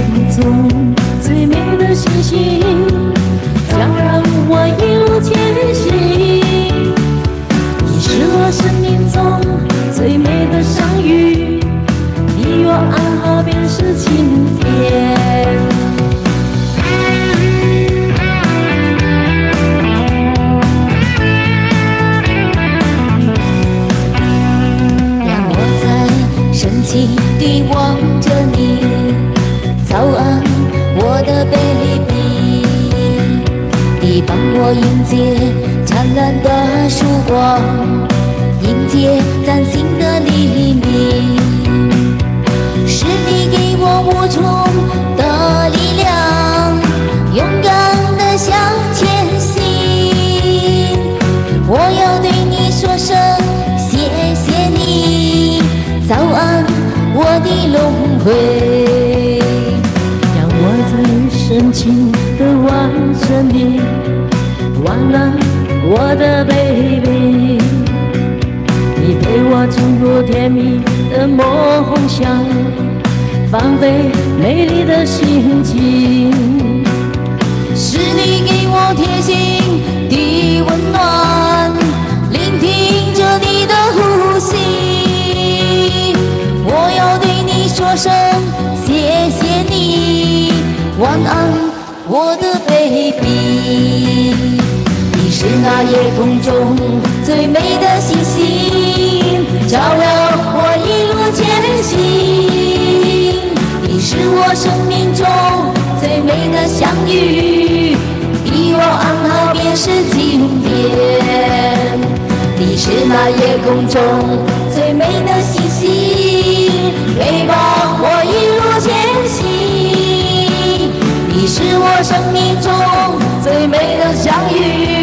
夜空中最美的星星。你帮我迎接灿烂的曙光，迎接崭新的黎明。是你给我无穷的力量，勇敢的向前行。我要对你说声谢谢你，早安，我的龙回。甜蜜的梦想，放飞美丽的心情。是你给我贴心的温暖，聆听着你的呼吸。我要对你说声谢谢你，晚安，我的 baby。你是那夜空中最美的星星，照亮。我生命中最美的相遇，你我安好便是晴天。你是那夜空中最美的星星，陪伴我一路前行。你是我生命中最美的相遇。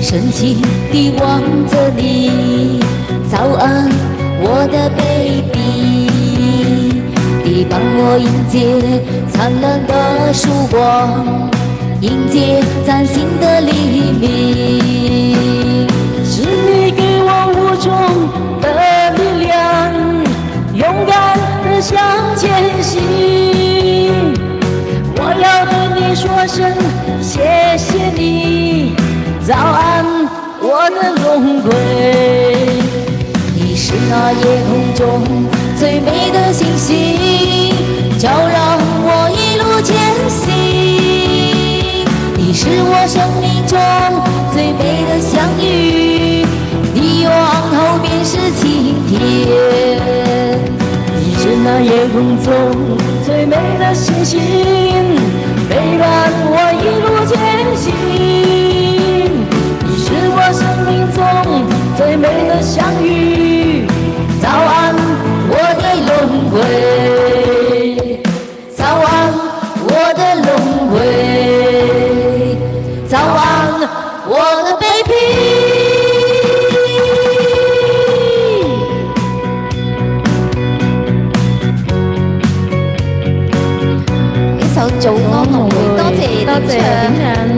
深情地望着你，早安，我的 baby。你帮我迎接灿烂的曙光，迎接崭新的黎明。是你给我无穷的力量，勇敢地向前行。我要对你说声谢谢你。早安，我的龙龟。你是那夜空中最美的星星，照亮我一路前行。你是我生命中最美的相遇，你往后便是晴天。你是那夜空中最美的星星，陪伴我一路前行。美的的相遇。早早安，安，我我一首《中国红》到这，到这，你看。